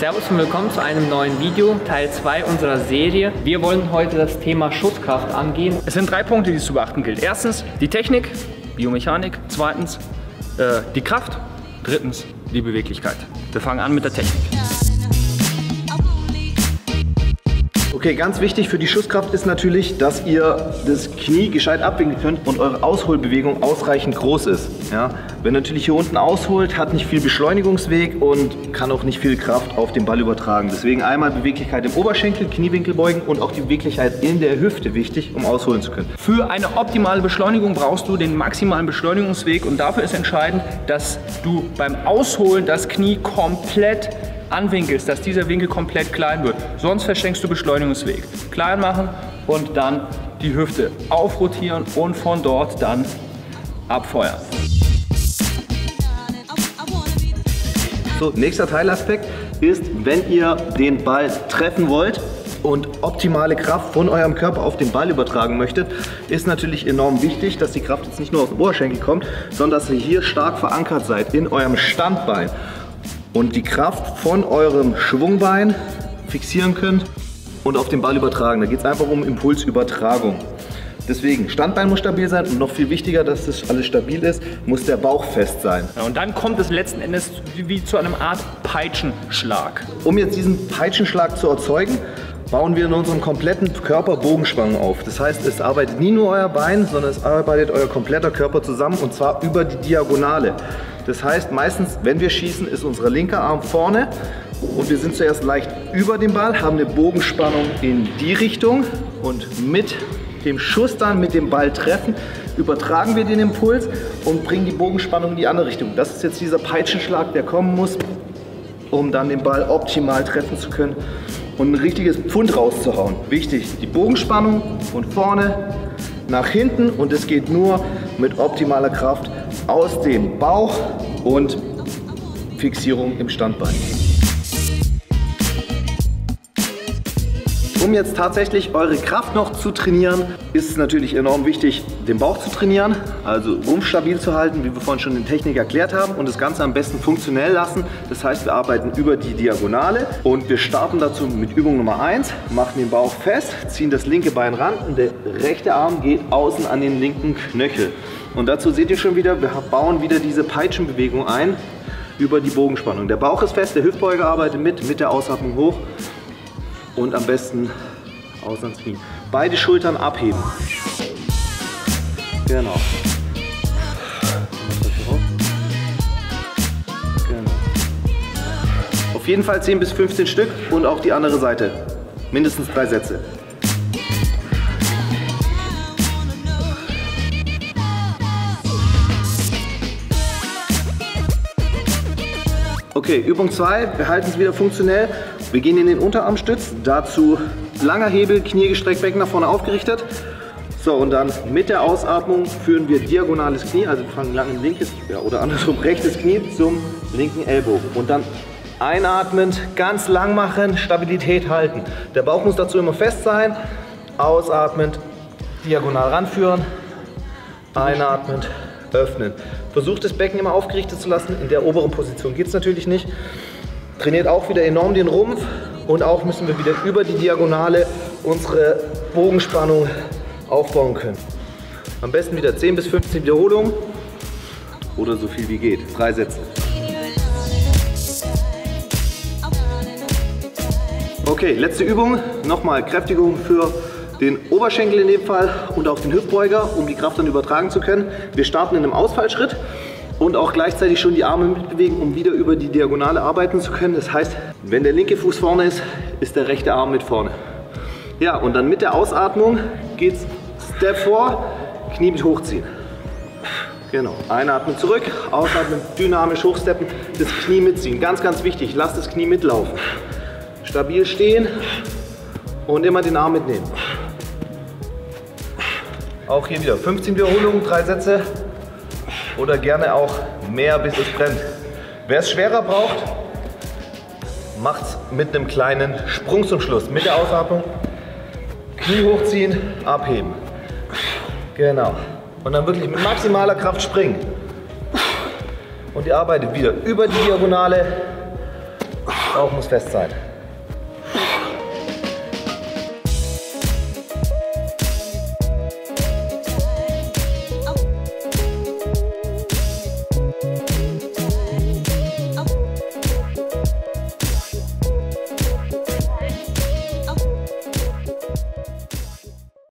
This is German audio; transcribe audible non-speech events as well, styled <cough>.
Servus und willkommen zu einem neuen Video, Teil 2 unserer Serie. Wir wollen heute das Thema Schusskraft angehen. Es sind drei Punkte, die es zu beachten gilt. Erstens die Technik, Biomechanik. Zweitens äh, die Kraft. Drittens die Beweglichkeit. Wir fangen an mit der Technik. Okay, ganz wichtig für die Schusskraft ist natürlich, dass ihr das Knie gescheit abwinkeln könnt und eure Ausholbewegung ausreichend groß ist. Ja? Wenn natürlich hier unten ausholt, hat nicht viel Beschleunigungsweg und kann auch nicht viel Kraft auf den Ball übertragen. Deswegen einmal Beweglichkeit im Oberschenkel, Kniewinkel beugen und auch die Beweglichkeit in der Hüfte wichtig, um ausholen zu können. Für eine optimale Beschleunigung brauchst du den maximalen Beschleunigungsweg und dafür ist entscheidend, dass du beim Ausholen das Knie komplett anwinkelst, dass dieser Winkel komplett klein wird. Sonst verschenkst du Beschleunigungsweg. Klein machen und dann die Hüfte aufrotieren und von dort dann abfeuern. So, nächster Teilaspekt ist, wenn ihr den Ball treffen wollt und optimale Kraft von eurem Körper auf den Ball übertragen möchtet, ist natürlich enorm wichtig, dass die Kraft jetzt nicht nur aus dem Oberschenkel kommt, sondern dass ihr hier stark verankert seid in eurem Standbein und die Kraft von eurem Schwungbein fixieren könnt und auf den Ball übertragen. Da geht es einfach um Impulsübertragung. Deswegen, Standbein muss stabil sein und noch viel wichtiger, dass das alles stabil ist, muss der Bauch fest sein. Ja, und dann kommt es letzten Endes wie, zu einem Art Peitschenschlag. Um jetzt diesen Peitschenschlag zu erzeugen, bauen wir in unserem kompletten Körper Bogenspannung auf. Das heißt, es arbeitet nie nur euer Bein, sondern es arbeitet euer kompletter Körper zusammen und zwar über die Diagonale. Das heißt, meistens, wenn wir schießen, ist unser linker Arm vorne und wir sind zuerst leicht über dem Ball, haben eine Bogenspannung in die Richtung und mit dem Schuss dann mit dem Ball treffen, übertragen wir den Impuls und bringen die Bogenspannung in die andere Richtung. Das ist jetzt dieser Peitschenschlag, der kommen muss, um dann den Ball optimal treffen zu können und ein richtiges Pfund rauszuhauen. Wichtig, die Bogenspannung von vorne nach hinten und es geht nur mit optimaler Kraft aus dem Bauch und Fixierung im Standbein. Um jetzt tatsächlich eure Kraft noch zu trainieren, ist es natürlich enorm wichtig, den Bauch zu trainieren, also Rumpf stabil zu halten, wie wir vorhin schon in Technik erklärt haben und das Ganze am besten funktionell lassen. Das heißt, wir arbeiten über die Diagonale und wir starten dazu mit Übung Nummer 1, machen den Bauch fest, ziehen das linke Bein ran und der rechte Arm geht außen an den linken Knöchel. Und dazu seht ihr schon wieder, wir bauen wieder diese Peitschenbewegung ein über die Bogenspannung. Der Bauch ist fest, der Hüftbeuger arbeitet mit, mit der Ausatmung hoch und am besten aus ans Knie. Beide Schultern abheben. Genau. Genau. Auf jeden Fall 10 bis 15 Stück und auch die andere Seite. Mindestens drei Sätze. Okay, Übung 2, wir halten es wieder funktionell. Wir gehen in den Unterarmstütz, dazu langer Hebel, Knie gestreckt, Becken nach vorne aufgerichtet. So, und dann mit der Ausatmung führen wir diagonales Knie, also wir fangen lang linkes ja, oder andersrum <laughs> rechtes Knie zum linken Ellbogen. Und dann einatmend, ganz lang machen, Stabilität halten. Der Bauch muss dazu immer fest sein. Ausatmend, diagonal ranführen, einatmend, öffnen. Versucht das Becken immer aufgerichtet zu lassen. In der oberen Position geht es natürlich nicht. Trainiert auch wieder enorm den Rumpf und auch müssen wir wieder über die Diagonale unsere Bogenspannung aufbauen können. Am besten wieder 10 bis 15 Wiederholungen oder so viel wie geht. Drei Sätze. Okay, letzte Übung. Nochmal Kräftigung für den Oberschenkel in dem Fall und auch den Hüftbeuger, um die Kraft dann übertragen zu können. Wir starten in einem Ausfallschritt und auch gleichzeitig schon die Arme mitbewegen, um wieder über die Diagonale arbeiten zu können. Das heißt, wenn der linke Fuß vorne ist, ist der rechte Arm mit vorne. Ja, und dann mit der Ausatmung geht es Step vor, Knie mit hochziehen. Genau, einatmen zurück, ausatmen, dynamisch hochsteppen, das Knie mitziehen. Ganz, ganz wichtig, lasst das Knie mitlaufen. Stabil stehen und immer den Arm mitnehmen. Auch hier wieder 15 Wiederholungen, drei Sätze oder gerne auch mehr, bis es brennt. Wer es schwerer braucht, macht es mit einem kleinen Sprung zum Schluss. Mit der Ausatmung, Knie hochziehen, abheben. Genau. Und dann wirklich mit maximaler Kraft springen. Und ihr arbeitet wieder über die Diagonale Bauch muss fest sein.